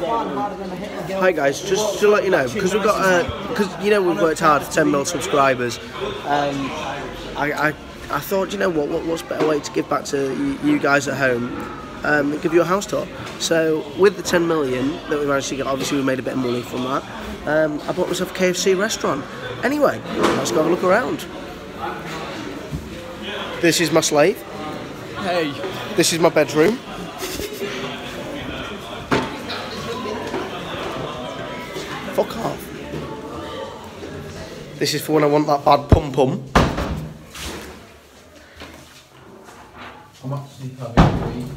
Hi guys, just to let you know, because we've got, because you know we've worked hard for 10 mil subscribers. Um, I, I, I thought, you know what, what, what's a better way to give back to you, you guys at home? Um, give you a house tour. So with the 10 million that we managed to get, obviously we made a bit of money from that. Um, I bought myself a KFC restaurant. Anyway, let's go have a look around. This is my slave. Hey. This is my bedroom. Fuck off. This is for when I want that bad pum pum. I'm actually having